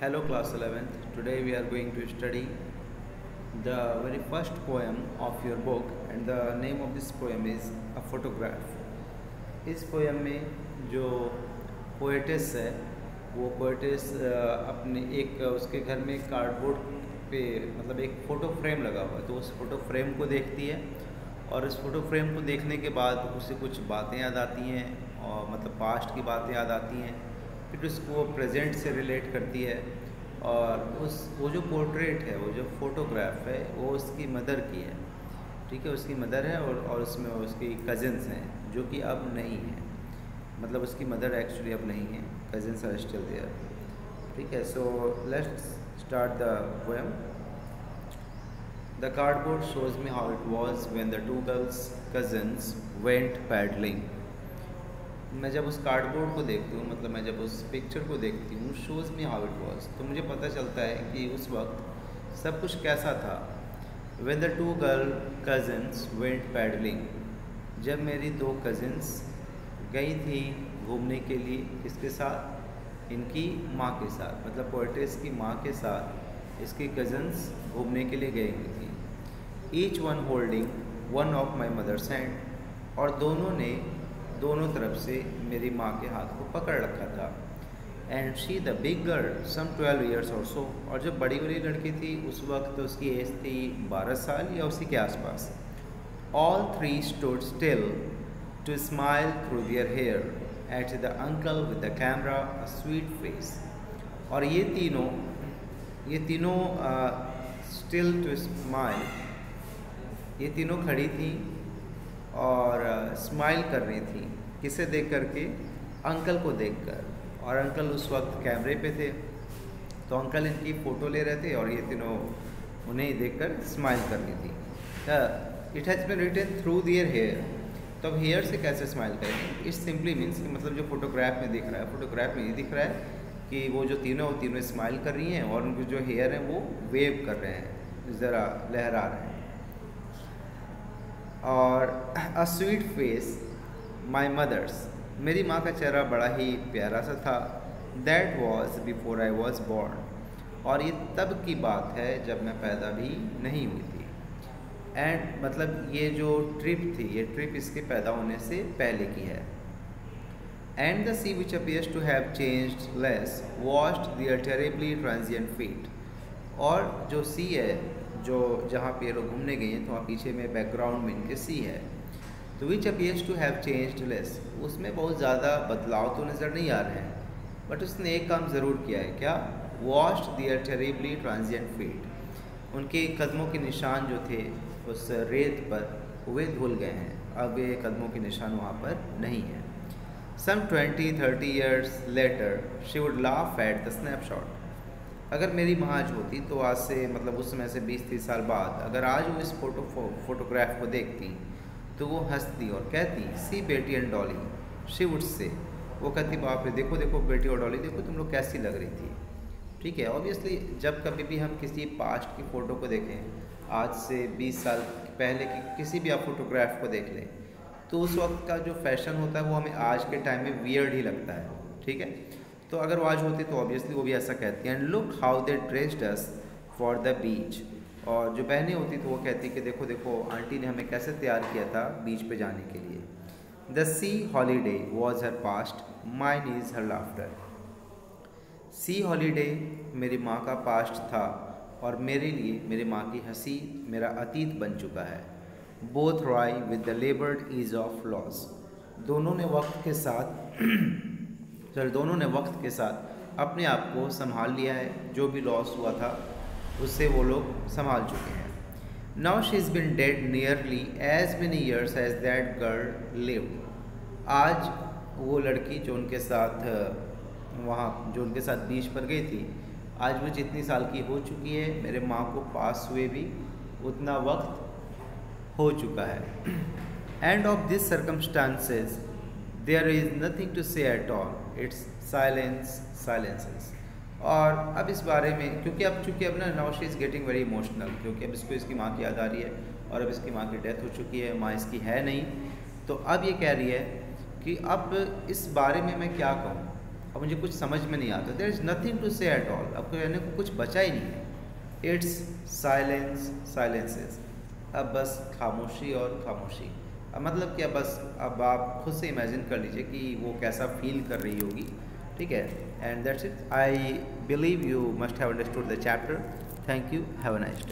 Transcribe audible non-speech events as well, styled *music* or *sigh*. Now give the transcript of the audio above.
Hello, class 11th. Today we are going to study the very first poem of your book, and the name of this poem is A Photograph. इस poem में जो poet's है, वो poet's अपने एक, उसके घर में कार्डबोर्ड पे मतलब एक फ़ोटो फ्रेम लगा हुआ है तो उस फ़ोटो फ्रेम को देखती है, और इस फ़ोटो फ्रेम को देखने के बाद उसे कुछ बातें याद आती हैं, और मतलब पास्ट की बातें याद आती हैं फिर उसको प्रेजेंट से रिलेट करती है और उस, वो जो पोर्ट्रेट है, वो जो फ़ोटोग्राफ है, वो उसकी मदर की है। ठीक है, उसकी मदर है और और उसमें उसकी कज़न्स हैं, जो कि अब नहीं हैं। मतलब उसकी मदर एक्चुअली अब नहीं है कज़न्स आर स्टिल देयर ठीक है so let's start the poem The cardboard shows me how it was when the two girls cousins went paddling. मैं जब उस कार्डबोर्ड को देखती हूँ मतलब मैं जब उस पिक्चर को देखती हूँ shows me how it was तो मुझे पता चलता है कि उस वक्त सब कुछ कैसा था। When the two girl cousins went paddling जब मेरी दो कज़न्स गई थी घूमने के लिए किसके साथ, इनकी माँ के साथ मतलब पोइटिस की माँ के साथ, इसकी कज़न्स घूमने के लिए गई हुई थी। Each one holding one of my mother's hand और दोनों ने दोनों तरफ़ से मेरी माँ के हाथ को पकड़ रखा था। And she the big girl some twelve years or so और जब बड़ी बड़ी लड़की थी, उस वक्त तो उसकी एज थी बारह साल या उसी के आसपास। All three stood still to smile through their hair at the uncle with the camera a sweet face और ये तीनों ये तीनों स्टिल टू स्माइल ये तीनों खड़ी थी। और स्माइल कर रही थी, किसे देख कर के अंकल को देखकर और अंकल उस वक्त कैमरे पे थे तो अंकल इनकी फ़ोटो ले रहे थे और ये तीनों उन्हें देख कर स्माइल कर रही थी। It has been written through their hair तो अब हेयर से कैसे स्माइल करेंगे? इट सिंपली मीन्स कि मतलब जो फोटोग्राफ में दिख रहा है फोटोग्राफ में ये दिख रहा है कि वो जो तीनों तीनों स्माइल कर रही हैं और उनके जो हेयर हैं वो वेव कर रहे हैं, ज़रा लहरा रहे हैं। और a sweet face my mother's मेरी माँ का चेहरा बड़ा ही प्यारा सा था। That was before I was born और ये तब की बात है जब मैं पैदा भी नहीं हुई थी। एंड मतलब ये जो ट्रिप थी, ये ट्रिप इसके पैदा होने से पहले की है। And the sea which appears to have changed less washed their terribly transient feet और जो सी है जो जहाँ पे लोग घूमने गए हैं तो वहाँ पीछे में बैकग्राउंड में इनके सी है। तो which appears to have changed less उसमें बहुत ज़्यादा बदलाव तो नज़र नहीं आ रहे हैं बट उसने एक काम ज़रूर किया है। क्या? Wash their terribly transient feet उनके कदमों के निशान जो थे, उस रेत पर वे धुल गए हैं। अब ये कदमों के निशान वहाँ पर नहीं हैं। Some twenty thirty years later she would laugh at the snapshot अगर मेरी माँ आज होती तो आज से मतलब उस समय से बीस तीस साल बाद अगर आज वो इस फ़ोटो फो, फोटोग्राफ को देखती तो वो हंसती और कहती सी बेटी and Dolly. She would say वो कहती बाप रे देखो देखो बेटी और डॉली देखो तुम लोग कैसी लग रही थी। ठीक है ऑब्वियसली जब कभी भी हम किसी पास्ट की फ़ोटो को देखें आज से 20 साल पहले की किसी भी आप फोटोग्राफ को देख लें तो उस वक्त का जो फ़ैशन होता है वो हमें आज के टाइम में वियर्ड ही लगता है। ठीक है? तो अगर वो आज होती तो ऑब्वियसली वो भी ऐसा कहती and look how they dressed us for the beach और जो बहनें होती तो वो कहती कि देखो देखो, आंटी ने हमें कैसे तैयार किया था बीच पे जाने के लिए। The sea holiday was her past mine is her laughter sea holiday मेरी माँ का पास्ट था और मेरे लिए मेरी माँ की हँसी मेरा अतीत बन चुका है। Both wry with the laboured ease of loss दोनों ने वक्त के साथ *clears throat* सर दोनों ने वक्त के साथ अपने आप को संभाल लिया है। जो भी लॉस हुआ था, उससे वो लोग संभाल चुके हैं। Now she is been dead nearly as many years as that girl live आज वो लड़की जो उनके साथ, वहाँ, जो उनके साथ बीच पर गई थी, आज वो जितनी साल की हो चुकी है, मेरे माँ को पास हुए भी उतना वक्त हो चुका है। And of this circumstances there is nothing to say at all it's silence silences और अब इस बारे में, क्योंकि अब, चूँकि अब ना now she is getting very emotional क्योंकि अब इसको इसकी माँ की याद आ रही है और अब इसकी माँ की डेथ हो चुकी है, माँ इसकी है नहीं। तो अब ये कह रही है कि अब इस बारे में मैं क्या कहूँ? अब मुझे कुछ समझ में नहीं आता। There is nothing to say at all अब कहने को कुछ बचा ही नहीं है। इट्स साइलेंस साइलेंसेस अब बस खामोशी और खामोशी। मतलब क्या बस, अब आप खुद से इमेजिन कर लीजिए कि वो कैसा फील कर रही होगी, ठीक है? And that's it I believe you must have understood the chapter thank you have a nice